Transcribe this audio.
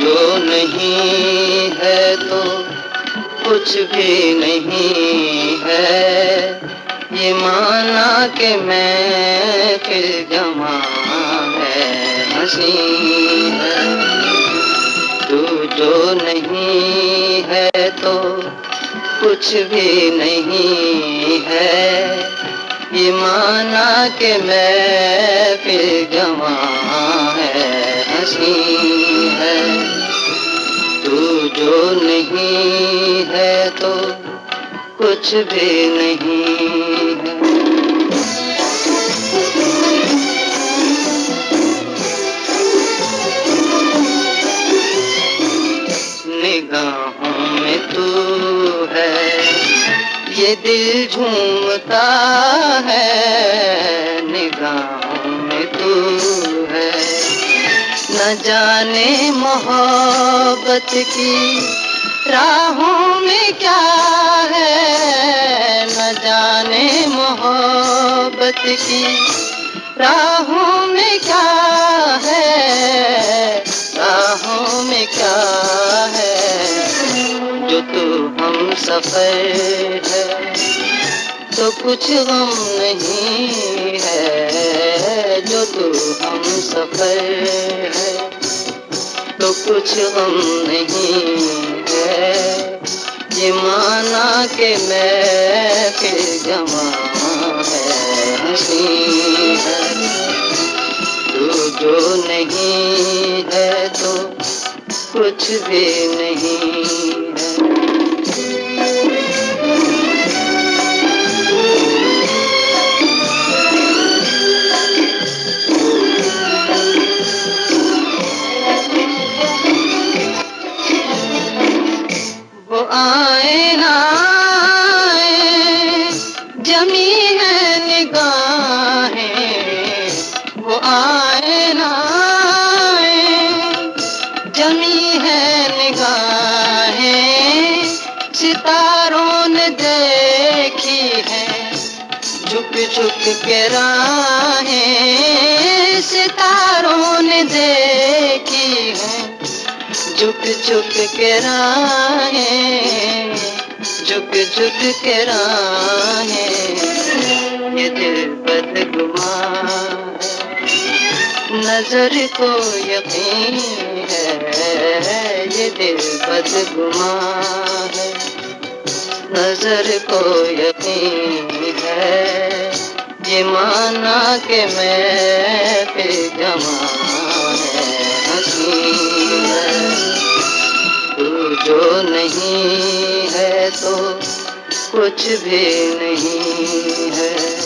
जो नहीं है तो कुछ भी नहीं है। ये माना कि मैं फिर जमा है, हँसी है। तू जो नहीं है तो कुछ भी नहीं है। ये माना कि मैं फिर जमा है, हँसी जो नहीं है तो कुछ भी नहीं है। निगाहों में तू है, ये दिल झूमता है। निगाहों में तू न जाने मोहब्बत की राहों में क्या है, न जाने मोहब्बत की राहों में क्या है, राहों में क्या है जो तू हम सफ़र है तो कुछ गम नहीं है, जो तू हम सफ़र तो कुछ गम नहीं है। ये माना के मैं फिर जमा है हसी है। तू जो नहीं है तो कुछ भी नहीं है। आए ना आए, जमी है निगाहें वो आए ना आए, जमी है निगाहें सितारों ने देखी है। झुक झुक के राहें सितारों ने देखी है। झुक झुक के राहें झुक झुक के राहें, ये दिल बदगुमा। नज़र को यकीन है, ये दिल बदगुमा। है नज़र को यकीन है, ये माना कि मैं पे जमा। जो नहीं है तो कुछ भी नहीं है।